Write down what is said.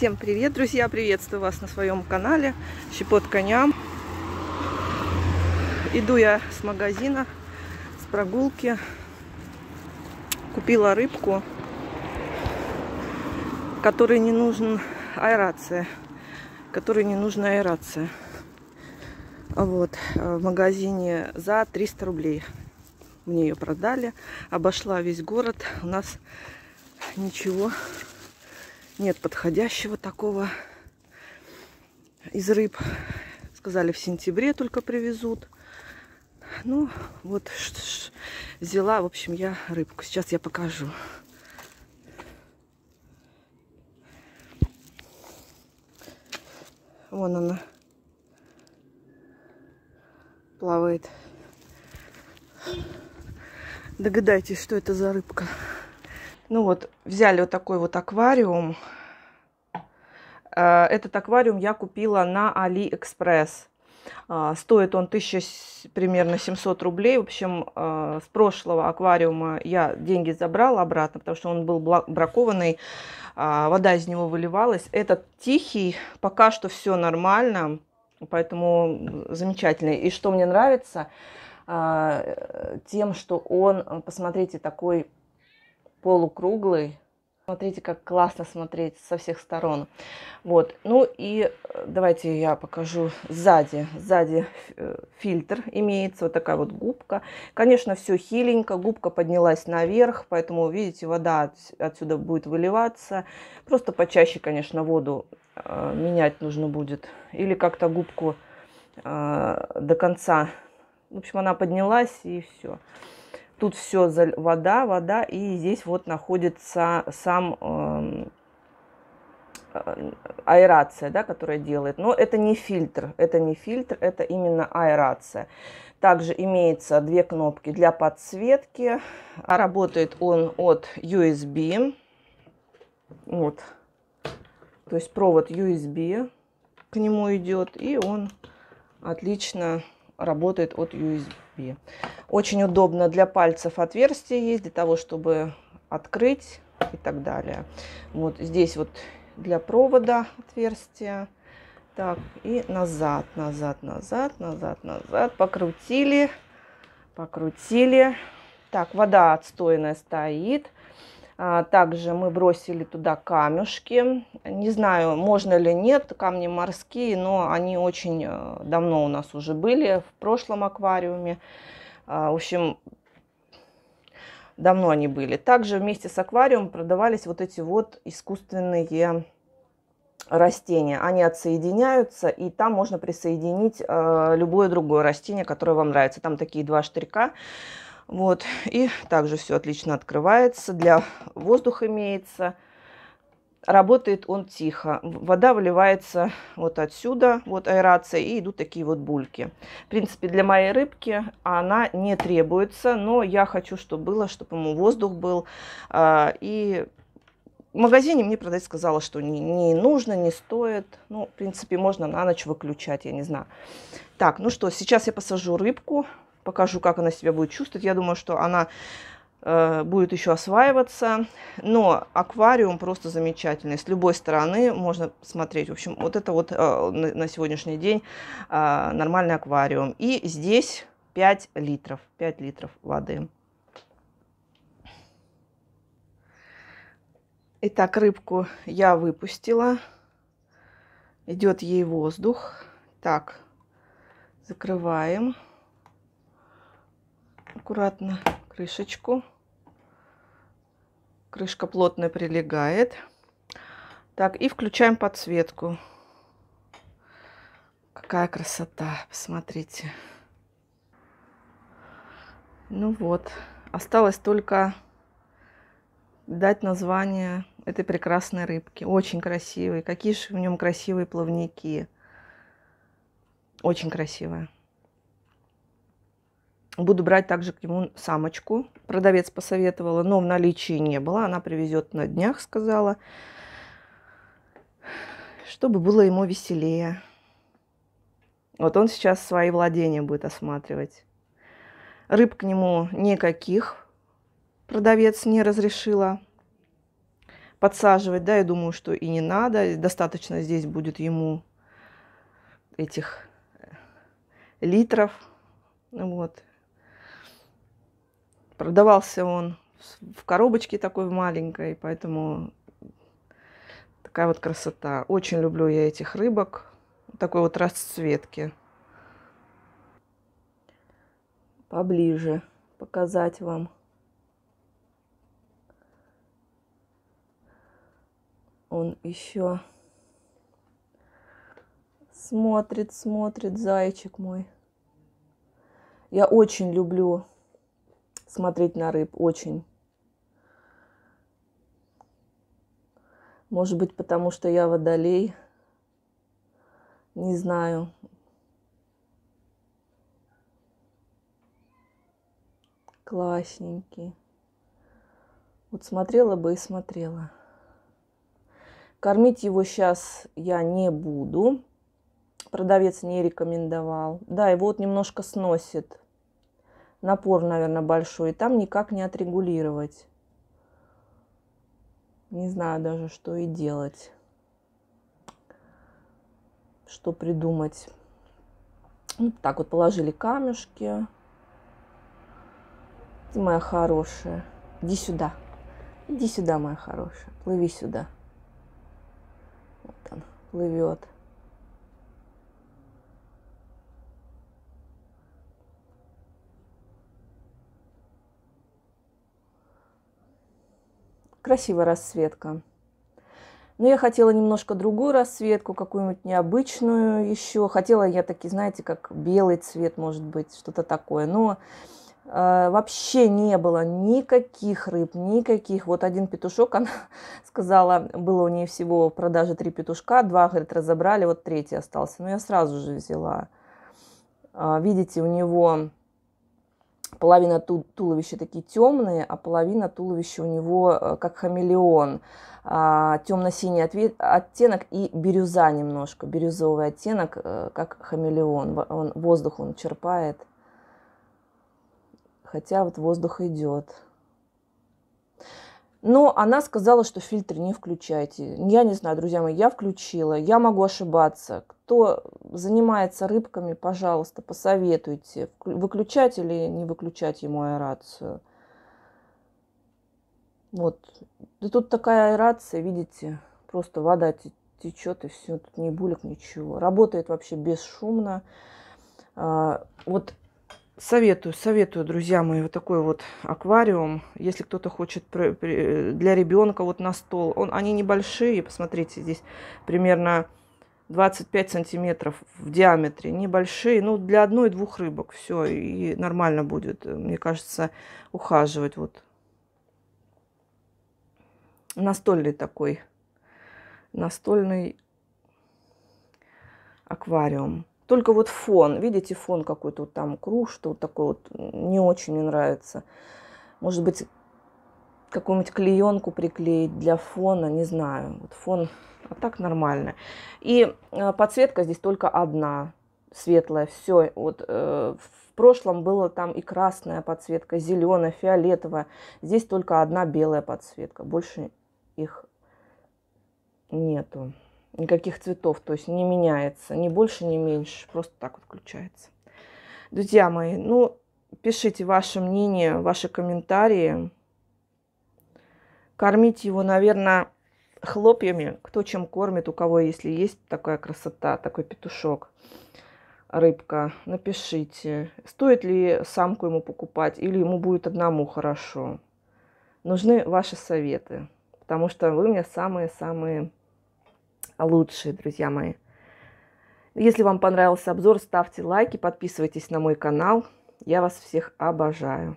Всем привет, друзья! Приветствую вас на своем канале Щепотка Ням. Иду я с магазина, с прогулки. Купила рыбку, которой не нужна аэрация. Которой не нужна аэрация. Вот, в магазине за 300 рублей. Мне ее продали. Обошла весь город. У нас ничего нет подходящего такого из рыб. Сказали, в сентябре только привезут. Ну, вот взяла, в общем, я рыбку. Сейчас я покажу. Вон она плавает. Догадайтесь, что это за рыбка. Ну вот, взяли вот такой вот аквариум. Э, этот аквариум я купила на Алиэкспресс. Э, стоит он 1000, примерно 700 рублей. В общем, э, с прошлого аквариума я деньги забрала обратно, потому что он был бракованный. Вода из него выливалась. Этот тихий, пока что все нормально. Поэтому замечательный. И что мне нравится, тем, что он, посмотрите, такой полукруглый. Смотрите, как классно смотреть со всех сторон. Вот. Ну и э, давайте я покажу сзади. Сзади э, фильтр имеется. Вот такая вот губка. Конечно, все хиленько. Губка поднялась наверх. Поэтому, видите, вода отсюда будет выливаться. Просто почаще, конечно, воду э, менять нужно будет. Или как-то губку до конца. В общем, она поднялась и все. Тут все вода, вода, и здесь вот находится сам эм, э, аэрация, да, которая делает. Но это не фильтр, это не фильтр, это именно аэрация. Также имеется две кнопки для подсветки. А работает он от USB. Вот. То есть провод USB к нему идет, и он отлично работает от USB. Очень удобно для пальцев отверстие есть, для того, чтобы открыть и так далее. Вот здесь вот для провода отверстие. Так, и назад, назад, назад, назад, назад. Покрутили, покрутили. Так, вода отстойная стоит. А, также мы бросили туда камешки. Не знаю, можно ли нет, камни морские, но они очень э, давно у нас уже были в прошлом аквариуме. А, в общем, давно они были. Также вместе с аквариумом продавались вот эти вот искусственные растения. Они отсоединяются, и там можно присоединить э, любое другое растение, которое вам нравится. Там такие два штырька. Вот, и также все отлично открывается, для воздуха имеется. Работает он тихо. Вода выливается вот отсюда, вот аэрация, и идут такие вот бульки. В принципе, для моей рыбки она не требуется, но я хочу, чтобы было, чтобы ему воздух был. А, и в магазине мне продать сказала, что не нужно, не стоит. Ну, в принципе, можно на ночь выключать, я не знаю. Так, ну что, сейчас я посажу рыбку покажу, как она себя будет чувствовать. Я думаю, что она э, будет еще осваиваться. Но аквариум просто замечательный. С любой стороны можно смотреть. В общем, вот это вот э, на, сегодняшний день э, нормальный аквариум. И здесь 5 литров. 5 литров воды. Итак, рыбку я выпустила. Идет ей воздух. Так, закрываем аккуратно крышечку. Крышка плотно прилегает. Так, и включаем подсветку. Какая красота, посмотрите. Ну вот, осталось только дать название этой прекрасной рыбки. Очень красивый. Какие же в нем красивые плавники. Очень красивая. Буду брать также к нему самочку. Продавец посоветовала, но в наличии не было. Она привезет на днях, сказала. Чтобы было ему веселее. Вот он сейчас свои владения будет осматривать. Рыб к нему никаких продавец не разрешила подсаживать, да, я думаю, что и не надо. Достаточно здесь будет ему этих литров. Вот. Продавался он в коробочке такой маленькой, поэтому такая вот красота. Очень люблю я этих рыбок. Такой вот расцветки. Поближе показать вам. Он еще смотрит, смотрит, зайчик мой. Я очень люблю смотреть на рыб, очень. Может быть, потому что я водолей. Не знаю. Классненький. Вот смотрела бы и смотрела. Кормить его сейчас я не буду. Продавец не рекомендовал. Да, его вот немножко сносит. Напор, наверное, большой. И там никак не отрегулировать. Не знаю даже, что и делать. Что придумать. Вот так вот положили камешки. Ты моя хорошая. Иди сюда. Иди сюда, моя хорошая. Плыви сюда. Вот он плывет. Красивая расцветка. Но я хотела немножко другую расцветку, какую-нибудь необычную еще. Хотела я таки, знаете, как белый цвет, может быть, что-то такое. Но э, вообще не было никаких рыб, никаких. Вот один петушок, она сказала, было у нее всего в продаже три петушка, два, говорит, разобрали, вот третий остался. Но я сразу же взяла. Э, видите, у него половина туловища такие темные, а половина туловища у него э, как хамелеон. А, темно-синий оттенок и бирюза немножко, бирюзовый оттенок, э, как хамелеон. Он, воздух он черпает. Хотя вот воздух идет. Но она сказала, что фильтр не включайте. Я не знаю, друзья мои, я включила. Я могу ошибаться. Кто занимается рыбками, пожалуйста, посоветуйте, выключать или не выключать ему аэрацию. Вот. Да тут такая аэрация, видите, просто вода течет и все, тут не булек, ничего. Работает вообще бесшумно. А, вот Советую, советую, друзья мои, вот такой вот аквариум. Если кто-то хочет для ребенка вот на стол. Он, они небольшие, посмотрите, здесь примерно 25 сантиметров в диаметре. Небольшие, ну, для одной-двух рыбок все, и нормально будет, мне кажется, ухаживать. Вот настольный такой, настольный аквариум. Только вот фон, видите, фон какой-то вот там круж, что вот такой вот не очень мне нравится. Может быть, какую-нибудь клеенку приклеить для фона, не знаю. Вот фон, а так нормально. И э, подсветка здесь только одна, светлая, все. Вот э, в прошлом было там и красная подсветка, зеленая, фиолетовая. Здесь только одна белая подсветка, больше их нету никаких цветов, то есть не меняется, ни больше, ни меньше, просто так вот включается. Друзья мои, ну, пишите ваше мнение, ваши комментарии. Кормить его, наверное, хлопьями, кто чем кормит, у кого, если есть такая красота, такой петушок, рыбка, напишите, стоит ли самку ему покупать или ему будет одному хорошо. Нужны ваши советы, потому что вы мне самые-самые лучшие, друзья мои. Если вам понравился обзор, ставьте лайки, подписывайтесь на мой канал. Я вас всех обожаю.